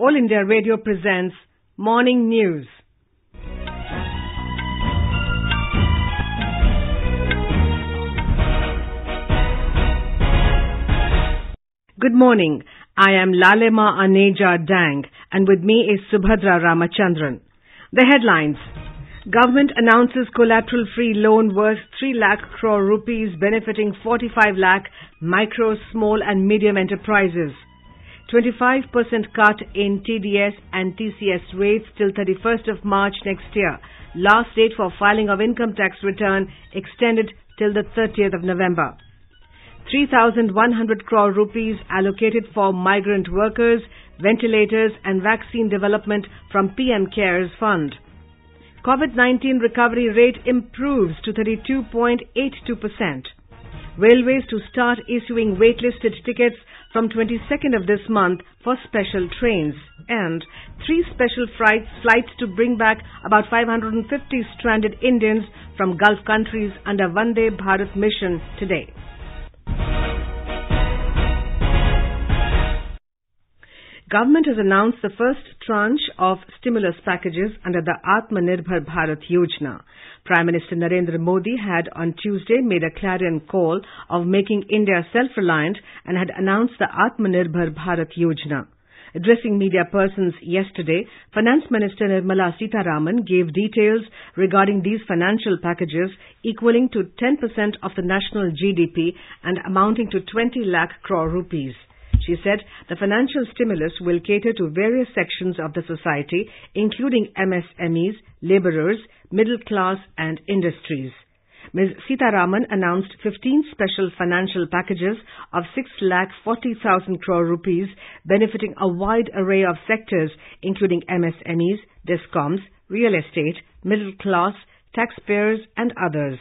All India Radio presents Morning News. Good morning. I am Lalema Aneja Dang and with me is Subhadra Ramachandran. The headlines. Government announces collateral-free loan worth 3 lakh crore rupees benefiting 45 lakh micro, small and medium enterprises. 25% cut in TDS and TCS rates till 31st of March next year. Last date for filing of income tax return extended till the 30th of November. 3,100 crore rupees allocated for migrant workers, ventilators and vaccine development from PM CARES Fund. COVID-19 recovery rate improves to 32.82%. Railways to start issuing waitlisted tickets from 22nd of this month for special trains and three special flights, flights to bring back about 550 stranded Indians from Gulf countries under Vande Bharat mission today. Government has announced the first tranche of stimulus packages under the Atmanirbhar Bharat Yojana. Prime Minister Narendra Modi had on Tuesday made a clarion call of making India self-reliant and had announced the Atmanirbhar Bharat Yojana. Addressing media persons yesterday, Finance Minister Nirmala Sitharaman gave details regarding these financial packages equaling to 10% of the national GDP and amounting to 20 lakh crore rupees. She said the financial stimulus will cater to various sections of the society, including MSMEs, labourers, middle class and industries. Ms. Sitharaman announced 15 special financial packages of 6 lakh 40,000 crore rupees benefiting a wide array of sectors including MSMEs, DISCOMs, real estate, middle class, taxpayers and others.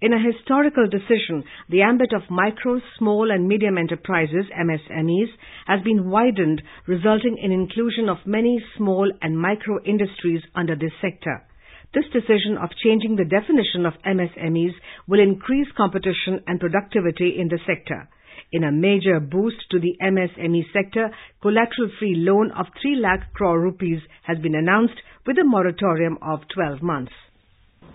In a historical decision, the ambit of micro, small and medium enterprises, MSMEs, has been widened, resulting in inclusion of many small and micro industries under this sector. This decision of changing the definition of MSMEs will increase competition and productivity in the sector. In a major boost to the MSME sector, collateral-free loan of 3 lakh crore rupees has been announced with a moratorium of 12 months.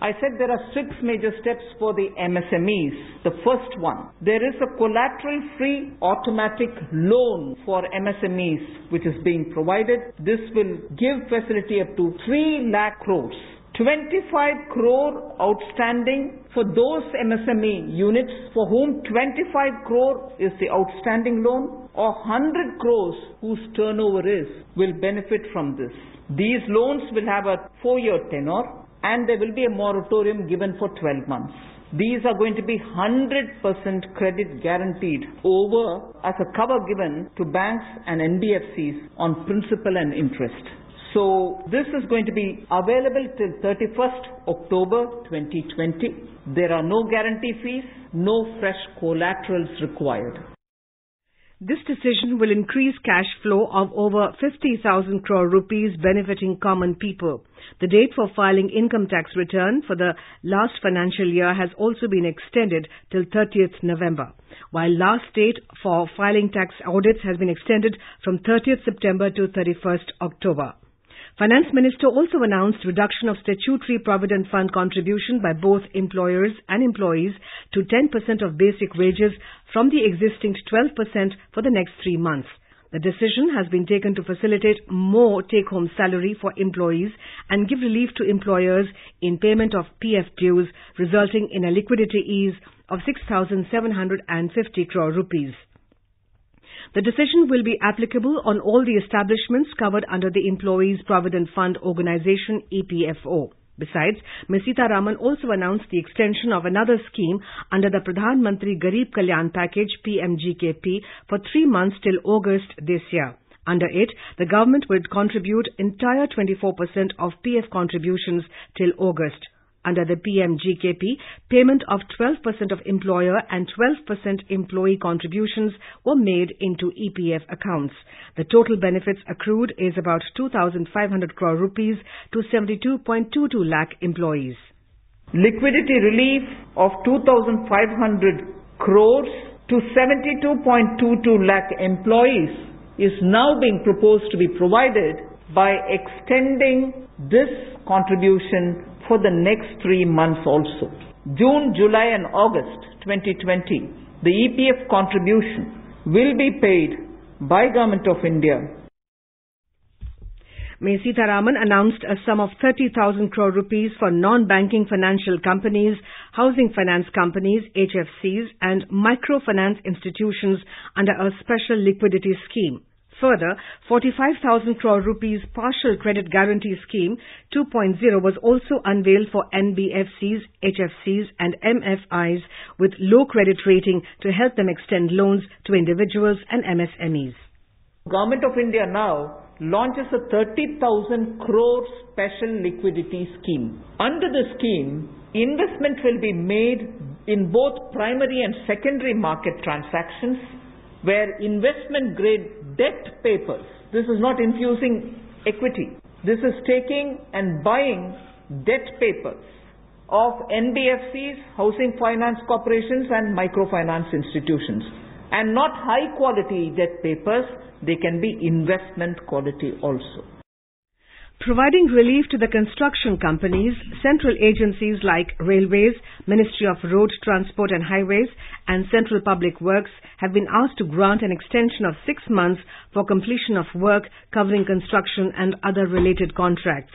I said there are six major steps for the MSMEs. The first one, there is a collateral-free automatic loan for MSMEs which is being provided. This will give facility up to 3 lakh crores. 25 crore outstanding for those MSME units for whom 25 crore is the outstanding loan or 100 crores whose turnover is will benefit from this. These loans will have a four-year tenure and there will be a moratorium given for 12 months. These are going to be 100% credit guaranteed over as a cover given to banks and NBFCs on principal and interest. So this is going to be available till 31st October 2020. There are no guarantee fees, no fresh collaterals required. This decision will increase cash flow of over 50,000 crore rupees benefiting common people. The date for filing income tax return for the last financial year has also been extended till 30th November, while last date for filing tax audits has been extended from 30th September to 31st October. Finance Minister also announced reduction of statutory provident fund contribution by both employers and employees to 10% of basic wages from the existing 12% for the next three months. The decision has been taken to facilitate more take-home salary for employees and give relief to employers in payment of PF dues, resulting in a liquidity ease of 6,750 crore rupees. The decision will be applicable on all the establishments covered under the Employees Provident Fund Organization EPFO. Besides, Ms. Sitharaman also announced the extension of another scheme under the Pradhan Mantri Garib Kalyan Package PMGKP for three months till August this year. Under it, the government would contribute entire 24% of PF contributions till August. Under the PMGKP, payment of 12% of employer and 12% employee contributions were made into EPF accounts. The total benefits accrued is about 2,500 crore rupees to 72.22 lakh employees. Liquidity relief of 2,500 crores to 72.22 lakh employees is now being proposed to be provided by extending this contribution for the next three months also. June, July and August 2020, the EPF contribution will be paid by Government of India May Sitharaman announced a sum of 30,000 crore rupees for non-banking financial companies, housing finance companies, HFCs and microfinance institutions under a special liquidity scheme. Further, 45,000 crore rupees partial credit guarantee scheme 2.0 was also unveiled for NBFCs, HFCs and MFIs with low credit rating to help them extend loans to individuals and MSMEs. Government of India now launches a 30,000 crore special liquidity scheme. Under the scheme, investment will be made in both primary and secondary market transactions where investment grade debt papers, this is not infusing equity, this is taking and buying debt papers of NBFCs, housing finance corporations and microfinance institutions. And not high quality debt papers. They can be investment quality also. Providing relief to the construction companies, central agencies like Railways, Ministry of Road Transport and Highways and Central Public Works have been asked to grant an extension of six months for completion of work covering construction and other related contracts.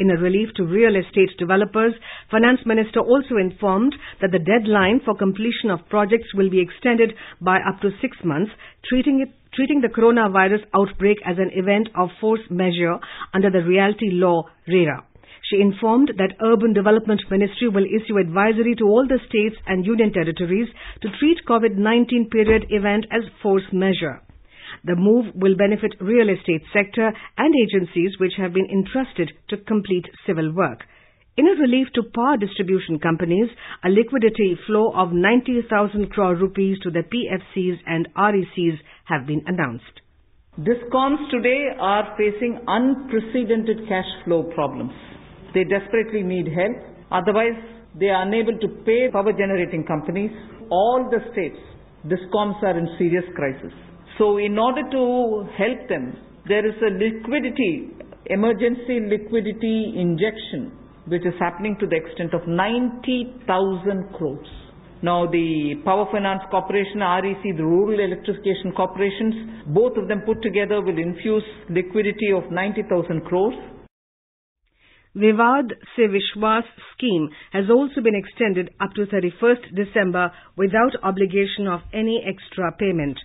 In a relief to real estate developers, Finance Minister also informed that the deadline for completion of projects will be extended by up to six months, treating it treating the coronavirus outbreak as an event of force majeure under the realty law RERA. She informed that Urban Development Ministry will issue advisory to all the states and union territories to treat COVID-19 period event as force majeure. The move will benefit real estate sector and agencies which have been entrusted to complete civil work. In a relief to power distribution companies, a liquidity flow of 90,000 crore rupees to the PFCs and RECs have been announced. Discoms today are facing unprecedented cash flow problems. They desperately need help. Otherwise, they are unable to pay power generating companies. All the states, Discoms are in serious crisis. So in order to help them, there is a liquidity, emergency liquidity injection, which is happening to the extent of 90,000 crores. Now the Power Finance Corporation, REC, the Rural Electrification Corporations, both of them put together will infuse liquidity of 90,000 crores. Vivad Se Vishwas scheme has also been extended up to 31st December without obligation of any extra payment.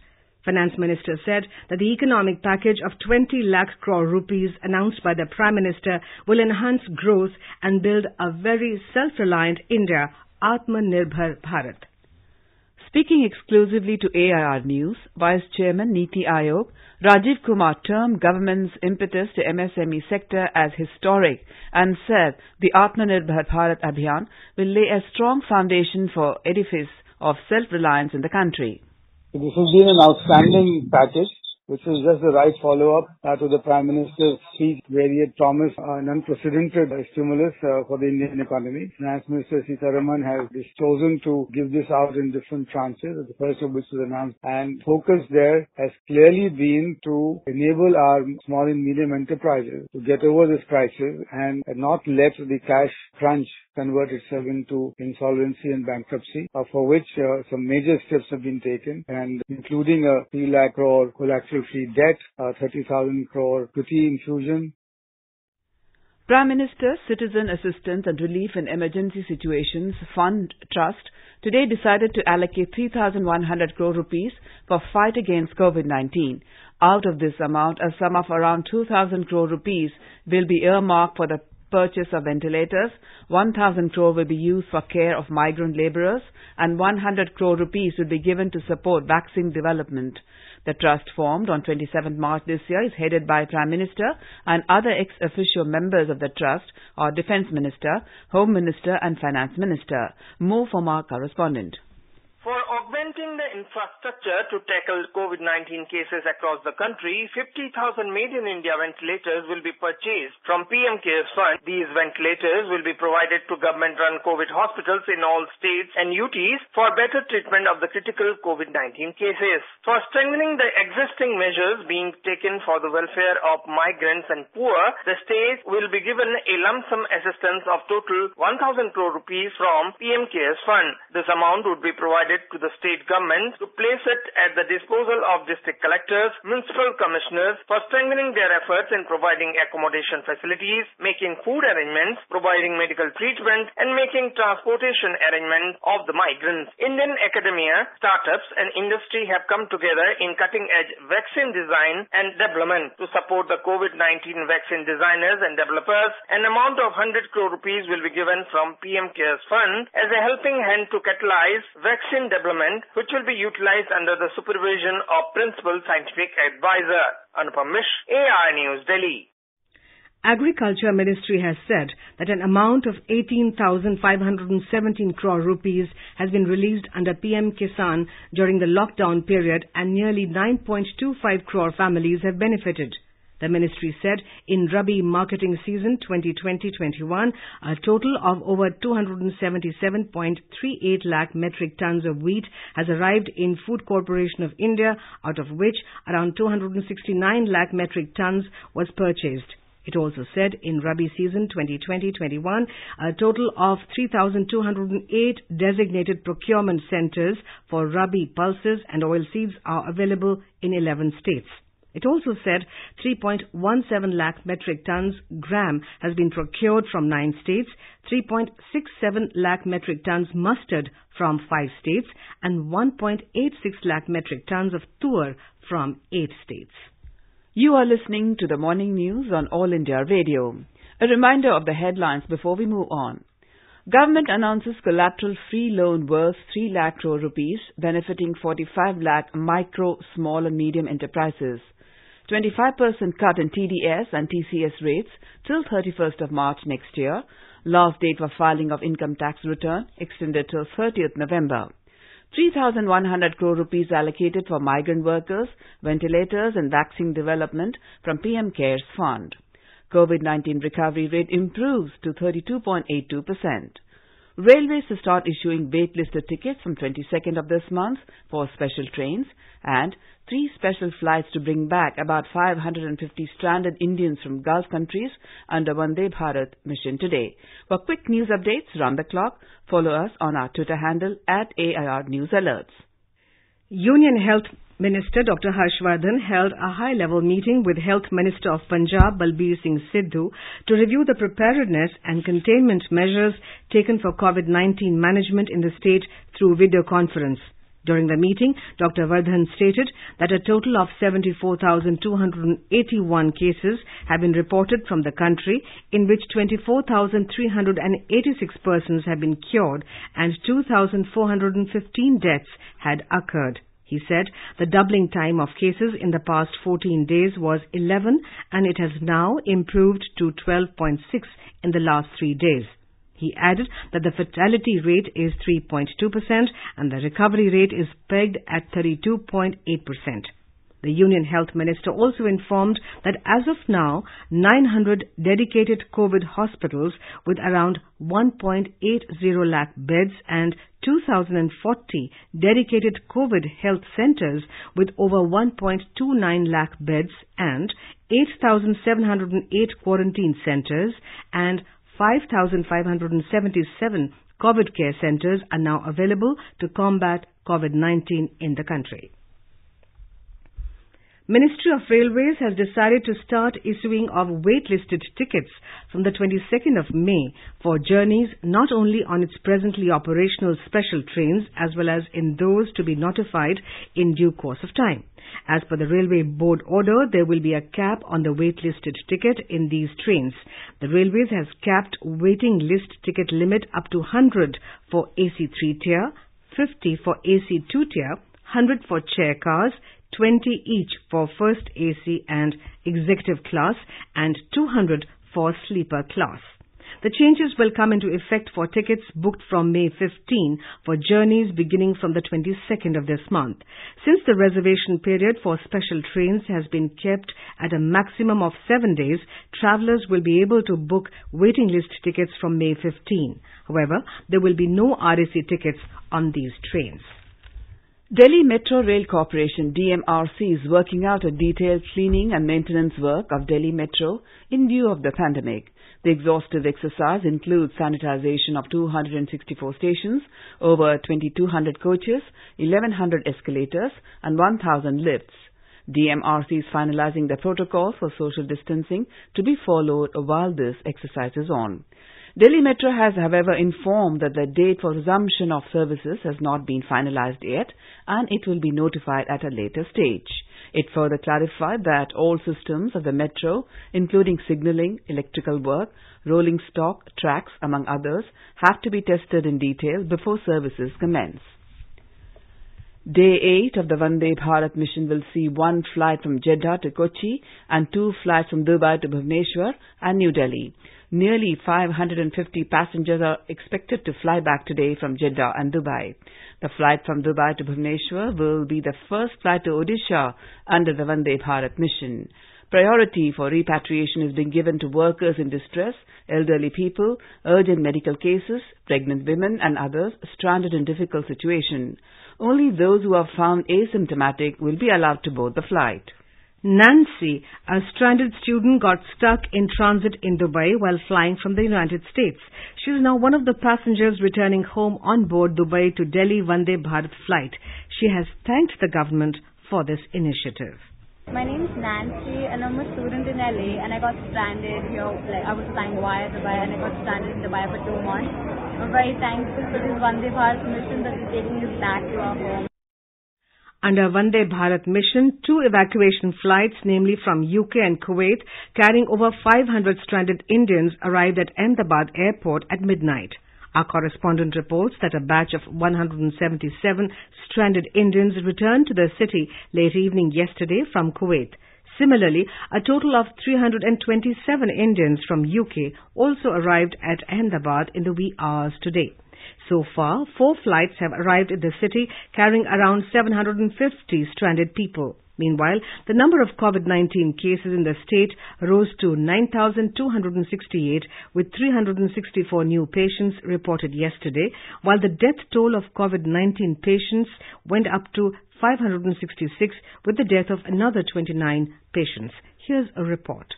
Finance Minister said that the economic package of 20 lakh crore rupees announced by the Prime Minister will enhance growth and build a very self-reliant India, Atmanirbhar Bharat. Speaking exclusively to AIR News, Vice Chairman Niti Aayog, Rajiv Kumar termed government's impetus to MSME sector as historic and said the Atmanirbhar Bharat Abhiyan will lay a strong foundation for edifice of self-reliance in the country. This has been an outstanding package which is just the right follow-up uh, to the Prime Minister's speech where he had promised uh, an unprecedented uh, stimulus for the Indian economy. Finance Minister Sitharaman has chosen to give this out in different tranches, the first of which was announced. And focus there has clearly been to enable our small and medium enterprises to get over this crisis and not let the cash crunch convert itself into insolvency and bankruptcy, uh, for which uh, some major steps have been taken, and including a 3 lakh crore collateral-free debt, uh, 30,000 crore equity infusion. Prime Minister Citizen Assistance and Relief in Emergency Situations Fund Trust today decided to allocate 3,100 crore rupees for fight against COVID-19. Out of this amount, a sum of around 2,000 crore rupees will be earmarked for the purchase of ventilators, 1,000 crore will be used for care of migrant laborers, and 100 crore rupees will be given to support vaccine development. The trust formed on 27 March this year is headed by Prime Minister and other ex-officio members of the trust are Defence Minister, Home Minister and Finance Minister. More from our correspondent. For augmenting the infrastructure to tackle COVID-19 cases across the country, 50,000 Made in India ventilators will be purchased from PM CARES Fund. These ventilators will be provided to government-run COVID hospitals in all states and UTs for better treatment of the critical COVID-19 cases. For strengthening the existing measures being taken for the welfare of migrants and poor, the state will be given a lump sum assistance of total 1,000 crore rupees from PM CARES Fund. This amount would be provided to the state government to place it at the disposal of district collectors, municipal commissioners for strengthening their efforts in providing accommodation facilities, making food arrangements, providing medical treatment, and making transportation arrangements of the migrants. Indian academia, startups, and industry have come together in cutting-edge vaccine design and development to support the COVID-19 vaccine designers and developers. An amount of 100 crore rupees will be given from PM CARES Fund as a helping hand to catalyze vaccine development, which will be utilized under the supervision of Principal Scientific Advisor. Anupam Mish, AIR News, Delhi. Agriculture Ministry has said that an amount of 18,517 crore rupees has been released under PM Kisan during the lockdown period and nearly 9.25 crore families have benefited. The ministry said in Rabi marketing season 2020-21, a total of over 277.38 lakh metric tons of wheat has arrived in Food Corporation of India, out of which around 269 lakh metric tons was purchased. It also said in Rabi season 2020-21, a total of 3,208 designated procurement centers for Rabi pulses and oilseeds are available in 11 states. It also said 3.17 lakh metric tons gram has been procured from nine states, 3.67 lakh metric tons mustard from five states, and 1.86 lakh metric tons of tur from eight states. You are listening to the morning news on All India Radio. A reminder of the headlines before we move on. Government announces collateral free loan worth 3 lakh crore rupees benefiting 45 lakh micro, small and medium enterprises. 25% cut in TDS and TCS rates till 31st of March next year. Last date for filing of income tax return extended till 30th November. 3,100 crore rupees allocated for migrant workers, ventilators and vaccine development from PM CARES Fund. COVID-19 recovery rate improves to 32.82%. Railways to start issuing waitlisted tickets from 22nd of this month for special trains and three special flights to bring back about 550 stranded Indians from Gulf countries under Vande Bharat mission today. For quick news updates round the clock, follow us on our Twitter handle at AIR News Alerts. Union Health Minister Dr. Harshvardhan held a high-level meeting with Health Minister of Punjab Balbir Singh Sidhu to review the preparedness and containment measures taken for COVID-19 management in the state through video conference. During the meeting, Dr. Vardhan stated that a total of 74,281 cases have been reported from the country, in which 24,386 persons have been cured and 2,415 deaths had occurred. He said the doubling time of cases in the past 14 days was 11 and it has now improved to 12.6 in the last three days. He added that the fatality rate is 3.2% and the recovery rate is pegged at 32.8%. The Union Health Minister also informed that as of now, 900 dedicated COVID hospitals with around 1.80 lakh beds and 2,040 dedicated COVID health centers with over 1.29 lakh beds and 8,708 quarantine centers and 5,577 COVID care centers are now available to combat COVID-19 in the country. Ministry of Railways has decided to start issuing of waitlisted tickets from the 22nd of May for journeys not only on its presently operational special trains as well as in those to be notified in due course of time. As per the Railway Board order, there will be a cap on the waitlisted ticket in these trains. The Railways has capped waiting list ticket limit up to 100 for AC3 tier, 50 for AC2 tier, 100 for chair cars, 20 each for first AC and executive class and 200 for sleeper class. The changes will come into effect for tickets booked from May 15 for journeys beginning from the 22nd of this month. Since the reservation period for special trains has been kept at a maximum of seven days, travellers will be able to book waiting list tickets from May 15. However, there will be no RAC tickets on these trains. Delhi Metro Rail Corporation DMRC is working out a detailed cleaning and maintenance work of Delhi Metro in view of the pandemic. The exhaustive exercise includes sanitization of 264 stations, over 2200 coaches, 1100 escalators and 1000 lifts. DMRC is finalizing the protocol for social distancing to be followed while this exercise is on. Delhi Metro has, however, informed that the date for resumption of services has not been finalized yet and it will be notified at a later stage. It further clarified that all systems of the metro, including signaling, electrical work, rolling stock, tracks, among others, have to be tested in detail before services commence. Day 8 of the Vande Bharat mission will see one flight from Jeddah to Kochi and two flights from Dubai to Bhubaneswar and New Delhi. Nearly 550 passengers are expected to fly back today from Jeddah and Dubai. The flight from Dubai to Bhubaneswar will be the first flight to Odisha under the Vande Bharat mission. Priority for repatriation is being given to workers in distress, elderly people, urgent medical cases, pregnant women and others stranded in difficult situation. Only those who are found asymptomatic will be allowed to board the flight. Nancy, a stranded student, got stuck in transit in Dubai while flying from the United States. She is now one of the passengers returning home on board Dubai to Delhi Vande Bharat flight. She has thanked the government for this initiative. My name is Nancy and I'm a student in LA and I got stranded here. Like I was flying via Dubai and I got stranded in Dubai for two months. I'm very thankful for this Vande Bharat mission that is taking us back to our home. Under Vande Bharat mission, two evacuation flights, namely from UK and Kuwait, carrying over 500 stranded Indians arrived at Ahmedabad airport at midnight. Our correspondent reports that a batch of 177 stranded Indians returned to the city late evening yesterday from Kuwait. Similarly, a total of 327 Indians from UK also arrived at Ahmedabad in the wee hours today. So far, four flights have arrived in the city carrying around 750 stranded people. Meanwhile, the number of COVID-19 cases in the state rose to 9,268 with 364 new patients reported yesterday, while the death toll of COVID-19 patients went up to 566 with the death of another 29 patients. Here's a report.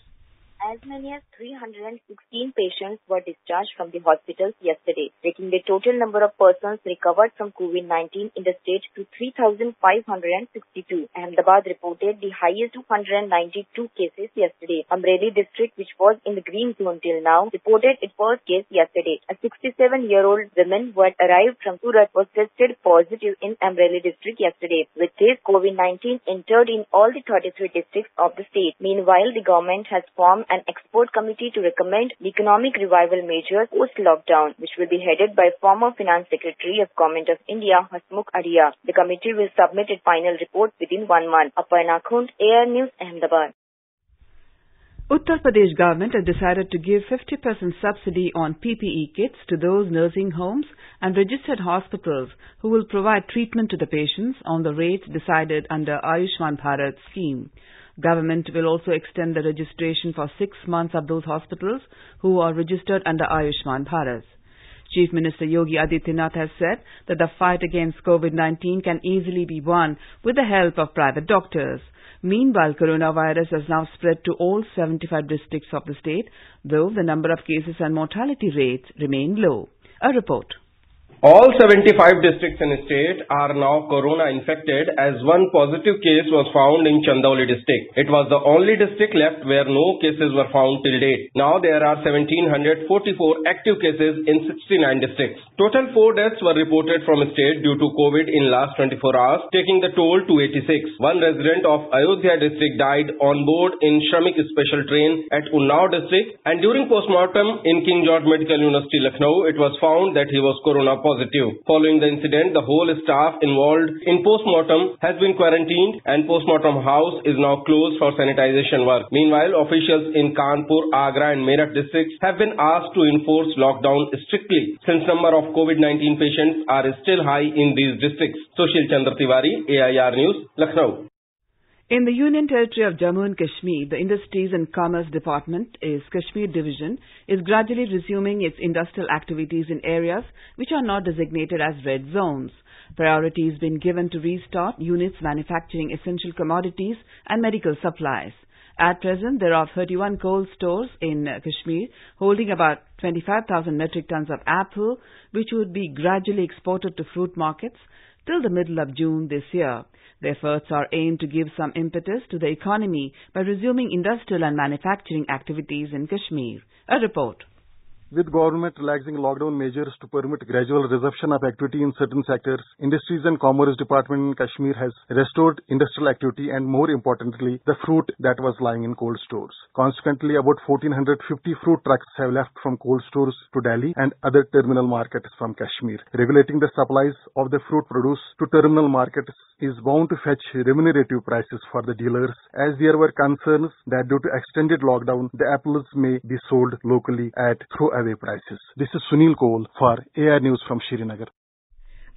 As many as 316 patients were discharged from the hospitals yesterday, taking the total number of persons recovered from COVID-19 in the state to 3,562. Ahmedabad reported the highest 292 cases yesterday. Amreli district, which was in the green zone till now, reported its first case yesterday. A 67-year-old woman who had arrived from Surat was tested positive in Amreli district yesterday. With this, COVID-19 entered in all the 33 districts of the state. Meanwhile, the government has formed an expert committee to recommend economic revival measures post-lockdown, which will be headed by former Finance Secretary of Government of India, Hasmukh Adhia. The committee will submit its final report within one month. Aparna Khund, AIR News, Ahmedabad. Uttar Pradesh government has decided to give 50% subsidy on PPE kits to those nursing homes and registered hospitals who will provide treatment to the patients on the rates decided under Ayushman Bharat scheme. Government will also extend the registration for six months of those hospitals who are registered under Ayushman Bharat. Chief Minister Yogi Adityanath has said that the fight against COVID-19 can easily be won with the help of private doctors. Meanwhile, coronavirus has now spread to all 75 districts of the state, though the number of cases and mortality rates remain low. A report. All 75 districts in the state are now corona infected as one positive case was found in Chandauli district. It was the only district left where no cases were found till date. Now there are 1744 active cases in 69 districts. Total 4 deaths were reported from the state due to COVID in last 24 hours, taking the toll to 86. One resident of Ayodhya district died on board in Shramik special train at Unnao district and during postmortem in King George Medical University Lucknow, it was found that he was corona positive positive. Following the incident, the whole staff involved in post-mortem has been quarantined and post-mortem house is now closed for sanitization work. Meanwhile, officials in Kanpur, Agra and Meerut districts have been asked to enforce lockdown strictly since number of COVID-19 patients are still high in these districts. Sushil Chandra Tiwari, AIR News, Lucknow. In the Union Territory of Jammu and Kashmir, the Industries and Commerce Department, is Kashmir Division, is gradually resuming its industrial activities in areas which are not designated as red zones. Priority is being given to restart units manufacturing essential commodities and medical supplies. At present, there are 31 cold stores in Kashmir holding about 25,000 metric tons of apple, which would be gradually exported to fruit markets till the middle of June this year. The efforts are aimed to give some impetus to the economy by resuming industrial and manufacturing activities in Kashmir. A report. With government relaxing lockdown measures to permit gradual resumption of activity in certain sectors, Industries and Commerce Department in Kashmir has restored industrial activity and more importantly, the fruit that was lying in cold stores. Consequently, about 1450 fruit trucks have left from cold stores to Delhi and other terminal markets from Kashmir. Regulating the supplies of the fruit produce to terminal markets is bound to fetch remunerative prices for the dealers as there were concerns that due to extended lockdown, the apples may be sold locally at throw away prices. This is Sunil Kohl for AIR News from Srinagar.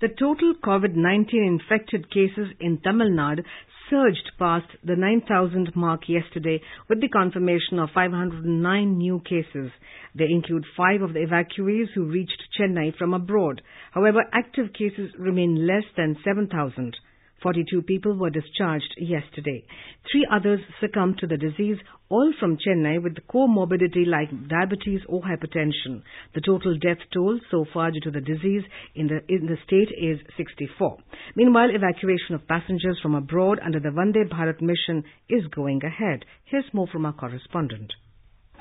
The total COVID-19 infected cases in Tamil Nadu surged past the 9,000 mark yesterday with the confirmation of 509 new cases. They include five of the evacuees who reached Chennai from abroad. However, active cases remain less than 7,000. 42 people were discharged yesterday. Three others succumbed to the disease, all from Chennai with comorbidity like diabetes or hypertension. The total death toll so far due to the disease in the, in the state is 64. Meanwhile, evacuation of passengers from abroad under the Vande Bharat mission is going ahead. Here's more from our correspondent.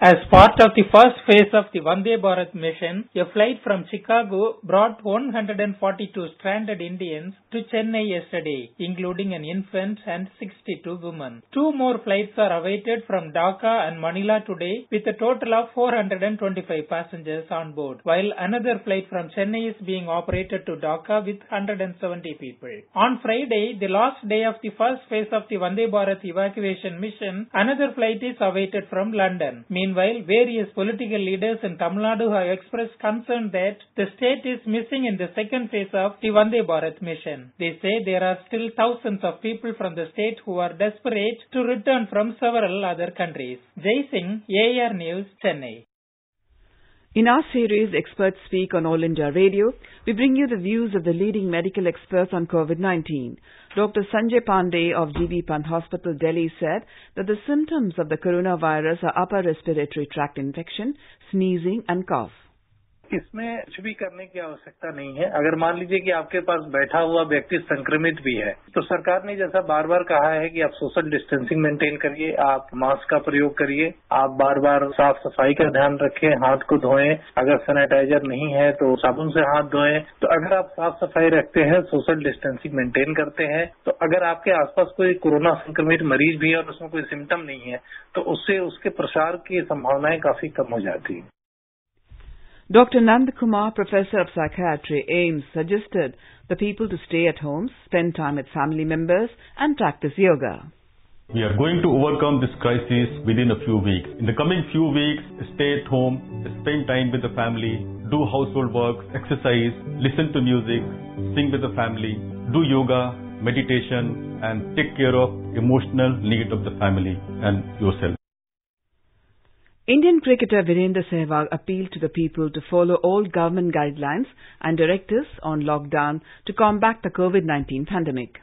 As part of the first phase of the Vande Bharat mission, a flight from Chicago brought 142 stranded Indians to Chennai yesterday, including an infant and 62 women. Two more flights are awaited from Dhaka and Manila today with a total of 425 passengers on board, while another flight from Chennai is being operated to Dhaka with 170 people. On Friday, the last day of the first phase of the Vande Bharat evacuation mission, another flight is awaited from London. Various political leaders in Tamil Nadu have expressed concern that the state is missing in the second phase of the Vande Bharat mission. They say there are still thousands of people from the state who are desperate to return from several other countries. Jai Singh, AIR News, Chennai. In our series, Experts Speak on All India Radio, we bring you the views of the leading medical experts on COVID-19. Dr. Sanjay Pandey of GB Pant Hospital, Delhi said that the symptoms of the coronavirus are upper respiratory tract infection, sneezing and cough. इसमें कुछ भी करने की आवश्यकता नहीं है। अगर मान लीजिए कि आपके पास बैठा हुआ व्यक्ति संक्रमित भी है तो सरकार ने जैसा बार बार कहा है कि आप सोशल डिस्टेंसिंग मेंटेन करिए, आप मास्क का प्रयोग करिए, आप बार बार साफ़ सफ़ाई का ध्यान रखें, हाथ को धोएँ। अगर सैनिटाइजर नहीं है तो साबुन से हाथ धोएँ। तो अगर आप साफ़ सफ़ाई रखते हैं, सोशल डिस्टेंसिंग मेंटेन करते हैं तो अगर आपके आसपास कोई कोरोना संक्रमित मरीज़ भी है और उसमें कोई सिम्टम नहीं है तो उससे उसके प्रसार की संभावनाएँ काफ़ी कम हो जाती है। Dr. Nand Kumar, Professor of Psychiatry, AIIMS, suggested the people to stay at home, spend time with family members and practice yoga. We are going to overcome this crisis within a few weeks. In the coming few weeks, stay at home, spend time with the family, do household work, exercise, listen to music, sing with the family, do yoga, meditation and take care of emotional need of the family and yourself. Indian cricketer Virendra Sehwag appealed to the people to follow all government guidelines and directives on lockdown to combat the COVID-19 pandemic.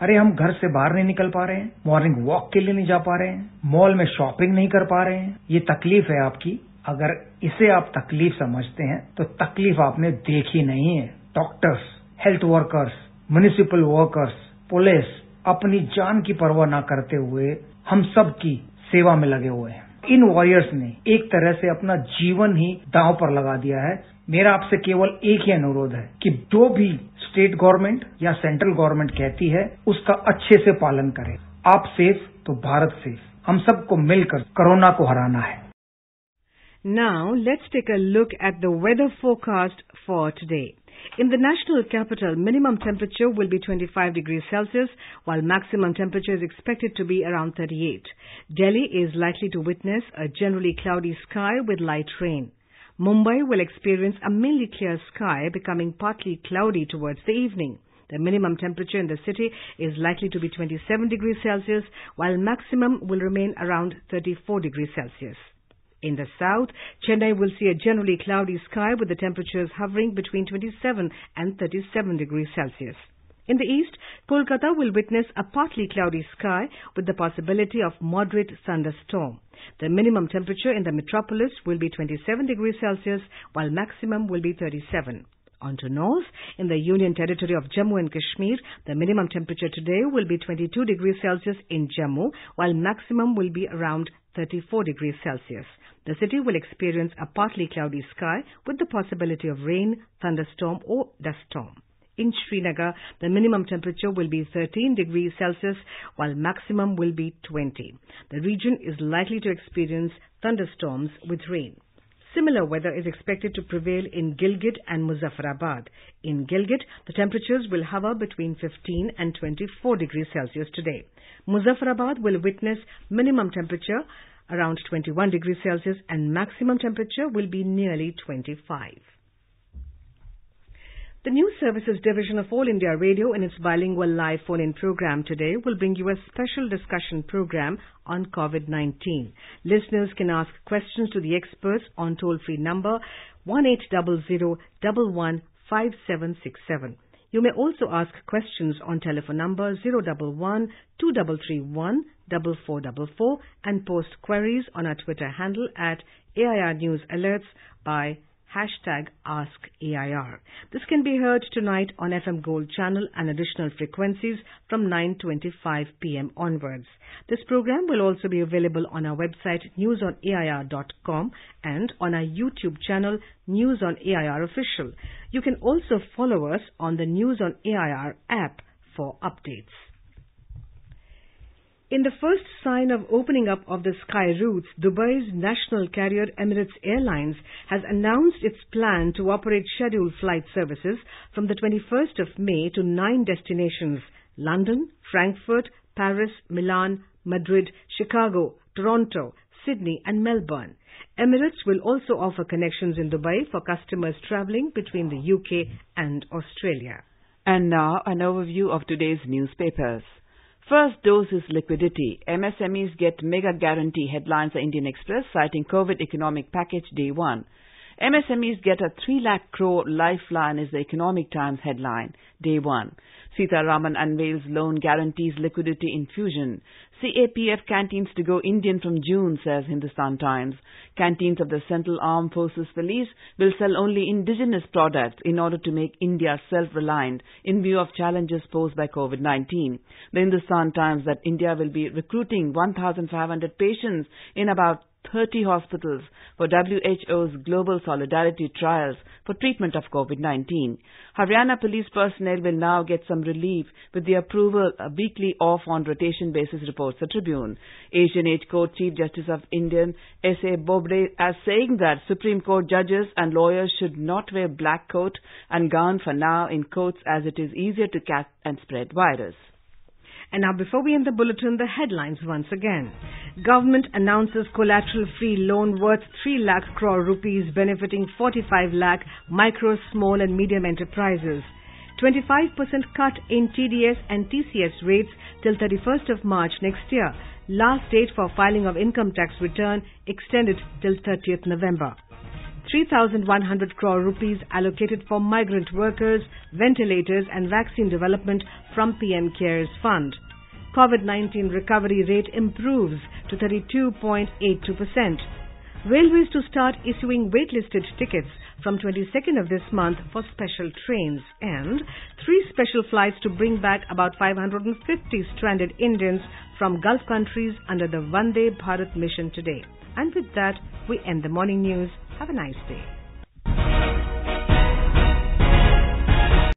अरे, हम घर से बाहर नहीं निकल पा रहे हैं मॉर्निंग वॉक के लिए नहीं जा पा रहे हैं मॉल में शॉपिंग नहीं कर पा रहे हैं। ये तकलीफ़ है आपकी। अगर इसे आप तकलीफ़ समझते हैं तो तकलीफ़ आपने देखी नहीं है। Doctors health workers municipal workers police अपनी जान की परवाह न करते हुए हम सब की सेवा में लगे हुए हैं। इन वॉरियर्स ने एक तरह से अपना जीवन ही दांव पर लगा दिया है। मेरा आपसे केवल एक ही अनुरोध है कि जो भी स्टेट गवर्नमेंट या सेंट्रल गवर्नमेंट कहती है उसका अच्छे से पालन करें। आप सेफ़ तो भारत सेफ़ हम सबको मिलकर कोरोना को हराना है। Now, let's take a look at the weather forecast for today. In the national capital, minimum temperature will be 25 degrees Celsius, while maximum temperature is expected to be around 38. Delhi is likely to witness a generally cloudy sky with light rain. Mumbai will experience a mainly clear sky becoming partly cloudy towards the evening. The minimum temperature in the city is likely to be 27 degrees Celsius, while maximum will remain around 34 degrees Celsius. In the south, Chennai will see a generally cloudy sky with the temperatures hovering between 27 and 37 degrees Celsius. In the east, Kolkata will witness a partly cloudy sky with the possibility of moderate thunderstorm. The minimum temperature in the metropolis will be 27 degrees Celsius while maximum will be 37. On to north, in the Union Territory of Jammu and Kashmir, the minimum temperature today will be 22 degrees Celsius in Jammu, while maximum will be around 34 degrees Celsius. The city will experience a partly cloudy sky with the possibility of rain, thunderstorm or dust storm. In Srinagar, the minimum temperature will be 13 degrees Celsius while maximum will be 20. The region is likely to experience thunderstorms with rain. Similar weather is expected to prevail in Gilgit and Muzaffarabad. In Gilgit, the temperatures will hover between 15 and 24 degrees Celsius today. Muzaffarabad will witness minimum temperature around 21 degrees Celsius and maximum temperature will be nearly 25. The News Services Division of All India Radio in its bilingual live phone-in program today will bring you a special discussion program on COVID-19. Listeners can ask questions to the experts on toll-free number 1800 You may also ask questions on telephone number 011 2331 4444 and post queries on our Twitter handle at AIR News Alerts by hashtag AskAIR. This can be heard tonight on FM Gold channel and additional frequencies from 9.25 p.m. onwards. This program will also be available on our website newsonair.com and on our YouTube channel News on AIR Official. You can also follow us on the News on AIR app for updates. In the first sign of opening up of the sky routes, Dubai's national carrier Emirates Airlines has announced its plan to operate scheduled flight services from the 21st of May to nine destinations London, Frankfurt, Paris, Milan, Madrid, Chicago, Toronto, Sydney and Melbourne. Emirates will also offer connections in Dubai for customers travelling between the UK and Australia. And now an overview of today's newspapers. First dose is liquidity. MSMEs get mega guarantee headlines the Indian Express citing COVID economic package day one. MSMEs get a 3 lakh crore lifeline is the Economic Times headline. Day 1. Sitharaman unveils loan guarantees liquidity infusion. CAPF canteens to go Indian from June, says Hindustan Times. Canteens of the Central Armed Forces Police will sell only indigenous products in order to make India self-reliant in view of challenges posed by COVID-19. The Hindustan Times that India will be recruiting 1,500 patients in about 30 hospitals for WHO's Global Solidarity Trials for treatment of COVID-19. Haryana police personnel will now get some relief with the approval a weekly off on rotation basis reports the Tribune. Asian Age Court Chief Justice of Indian S.A. Bobde as saying that Supreme Court judges and lawyers should not wear black coat and gown for now in courts as it is easier to catch and spread virus. And now before we end the bulletin, the headlines once again. Government announces collateral-free loan worth 3 lakh crore rupees benefiting 45 lakh micro, small and medium enterprises. 25% cut in TDS and TCS rates till 31st of March next year. Last date for filing of income tax return extended till 30th November. 3,100 crore rupees allocated for migrant workers, ventilators and vaccine development from PM CARES Fund. COVID-19 recovery rate improves to 32.82%. Railways to start issuing waitlisted tickets from 22nd of this month for special trains and three special flights to bring back about 550 stranded Indians from Gulf countries under the Vande Bharat mission today. And with that, we end the morning news. Have a nice day.